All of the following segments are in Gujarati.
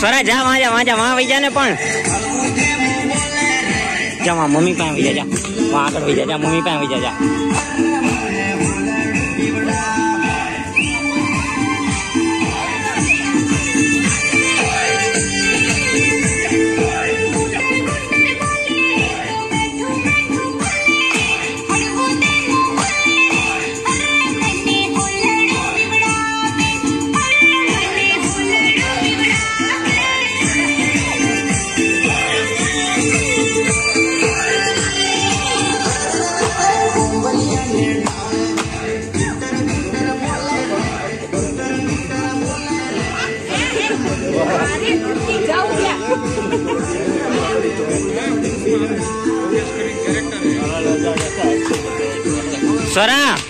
સોરા જા વાંજા વાજા વાં, જા જા ને પણ. જા મમ્મી પાસે વઈ જા જા. આગળ વઈ જા મમ્મી પાસે વઈ જા. छोरा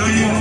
Do you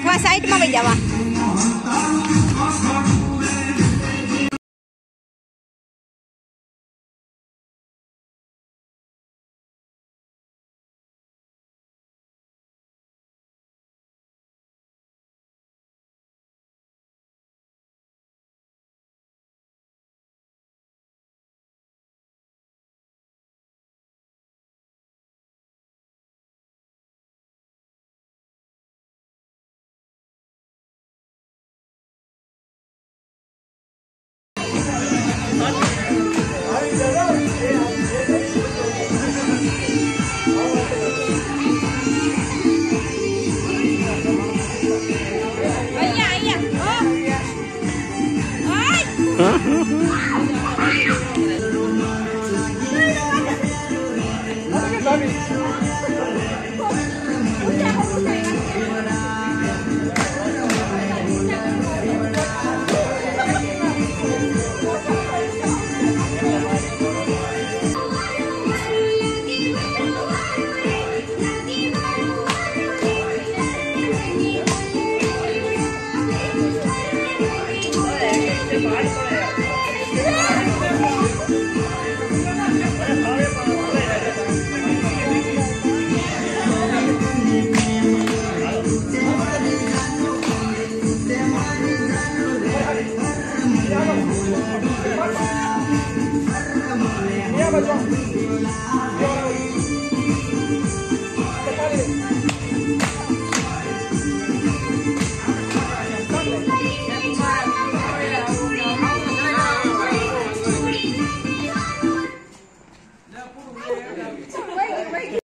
kuasa air tu mampu jawab. Mira,